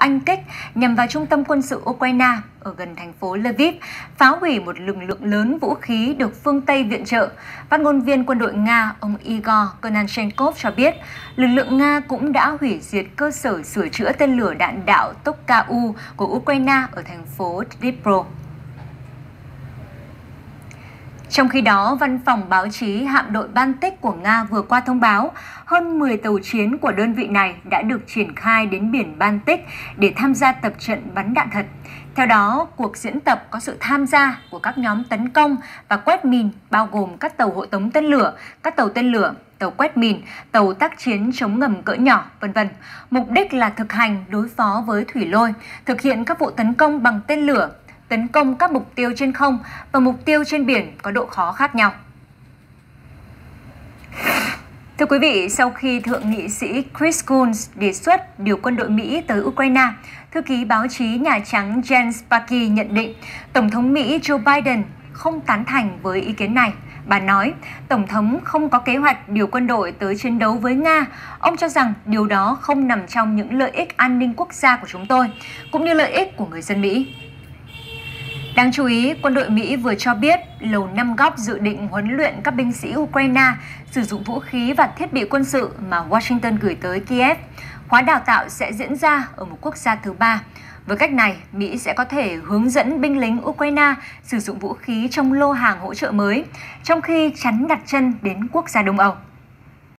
anh kích nhằm vào trung tâm quân sự Ukraine ở gần thành phố Lviv, phá hủy một lực lượng lớn vũ khí được phương Tây viện trợ. Phát ngôn viên quân đội Nga, ông Igor Konashenkov cho biết, lực lượng Nga cũng đã hủy diệt cơ sở sửa chữa tên lửa đạn đạo Toka-U của Ukraine ở thành phố Dnipro. Trong khi đó, văn phòng báo chí hạm đội Baltic của Nga vừa qua thông báo hơn 10 tàu chiến của đơn vị này đã được triển khai đến biển Baltic để tham gia tập trận bắn đạn thật. Theo đó, cuộc diễn tập có sự tham gia của các nhóm tấn công và quét mìn bao gồm các tàu hộ tống tên lửa, các tàu tên lửa, tàu quét mìn, tàu tác chiến chống ngầm cỡ nhỏ, vân vân. Mục đích là thực hành đối phó với thủy lôi, thực hiện các vụ tấn công bằng tên lửa, tấn công các mục tiêu trên không và mục tiêu trên biển có độ khó khác nhau. Thưa quý vị, sau khi Thượng nghị sĩ Chris Coons đề xuất điều quân đội Mỹ tới Ukraine, thư ký báo chí Nhà Trắng Jen Psaki nhận định Tổng thống Mỹ Joe Biden không tán thành với ý kiến này. Bà nói, Tổng thống không có kế hoạch điều quân đội tới chiến đấu với Nga. Ông cho rằng điều đó không nằm trong những lợi ích an ninh quốc gia của chúng tôi, cũng như lợi ích của người dân Mỹ. Đáng chú ý, quân đội Mỹ vừa cho biết Lầu Năm Góc dự định huấn luyện các binh sĩ Ukraine sử dụng vũ khí và thiết bị quân sự mà Washington gửi tới Kiev. Khóa đào tạo sẽ diễn ra ở một quốc gia thứ ba. Với cách này, Mỹ sẽ có thể hướng dẫn binh lính Ukraine sử dụng vũ khí trong lô hàng hỗ trợ mới, trong khi chắn đặt chân đến quốc gia Đông Âu.